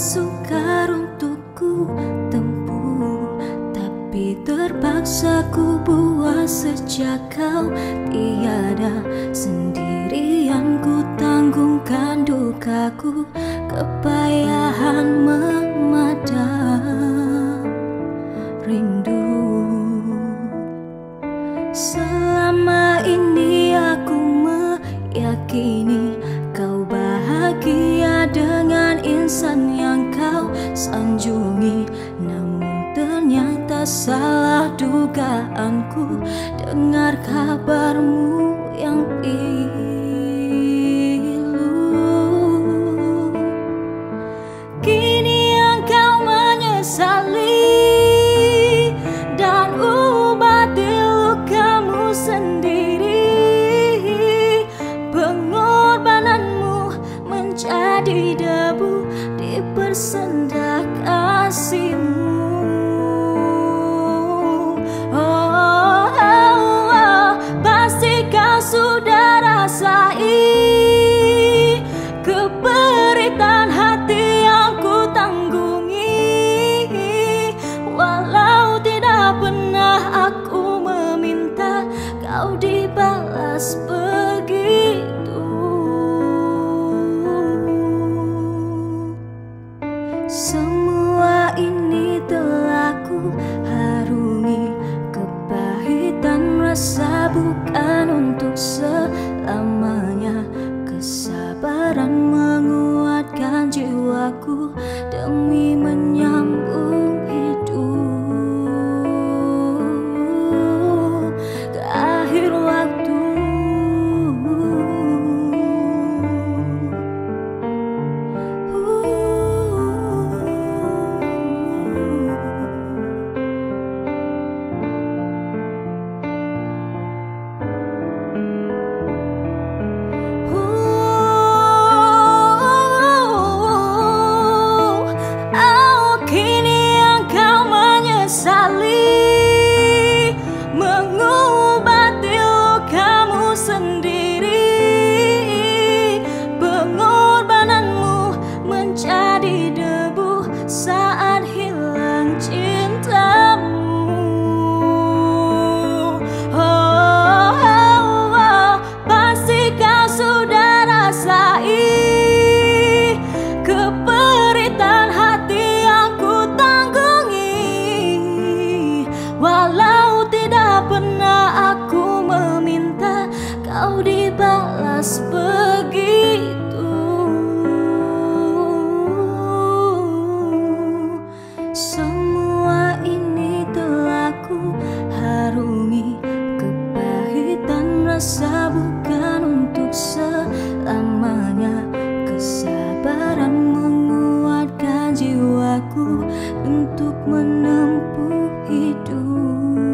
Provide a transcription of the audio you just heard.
sukar untukku tempuh Tapi terpaksa ku buat sejak kau tiada Sendirian ku tanggungkan dukaku Kepayahan memadam rindu. Selama ini aku meyakini Kau bahagia dengan insan yang kau sanjungi Namun ternyata salah dugaanku. Dengar kabarmu sudah 阿。rasa ini mampu hidup.